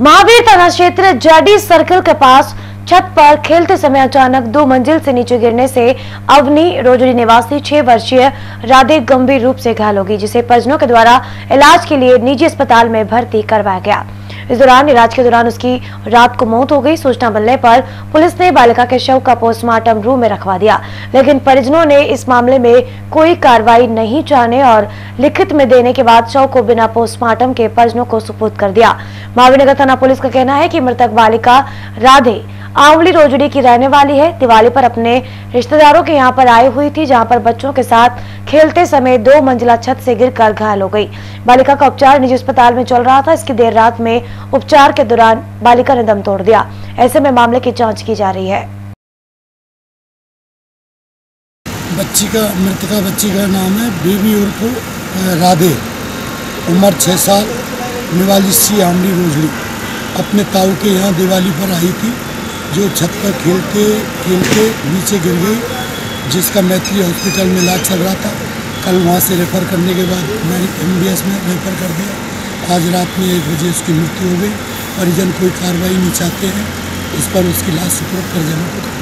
महावीर थाना क्षेत्र जाडी सर्कल के पास छत पर खेलते समय अचानक दो मंजिल से नीचे गिरने से अवनी रोजड़ी निवासी छह वर्षीय राधे गंभीर रूप से घायल हो गई, जिसे परिजनों के द्वारा इलाज के लिए निजी अस्पताल में भर्ती करवाया गया। इस दौरान इलाज के दौरान उसकी रात को मौत हो गई। सूचना मिलने पर पुलिस ने बालिका के शव का पोस्टमार्टम रूम में रखवा दिया। लेकिन परिजनों ने इस मामले में कोई कार्रवाई नहीं चाहने और लिखित में देने के बाद शव को बिना पोस्टमार्टम के परिजनों को सुपुर्द कर दिया। महावीरनगर थाना पुलिस का कहना है की मृतक बालिका राधे आंवली रोजड़ी की रहने वाली है। दिवाली पर अपने रिश्तेदारों के यहाँ पर आई हुई थी, जहाँ पर बच्चों के साथ खेलते समय दो मंजिला छत से गिरकर घायल हो गई। बालिका का उपचार निजी अस्पताल में चल रहा था। इसकी देर रात में उपचार के दौरान बालिका ने दम तोड़ दिया। ऐसे में मामले की जाँच की जा रही है। बच्ची का, मृतका बच्ची का नाम है बेबी उर्फ़ राधे। उम्र छः साल। निवाली सी आमली रोजड़ी। अपने ताऊ के यहाँ दिवाली पर आई थी। जो छत पर खेलते खेलते नीचे गिर गई, जिसका मैत्री हॉस्पिटल में इलाज चल रहा था। कल वहाँ से रेफ़र करने के बाद मैंने एम में रेफ़र कर दिया। आज रात में एक बजे उसकी मृत्यु हो गई परिजन कोई कार्रवाई नहीं चाहते हैं। इस पर उसकी लाश सुपुर्द कर देना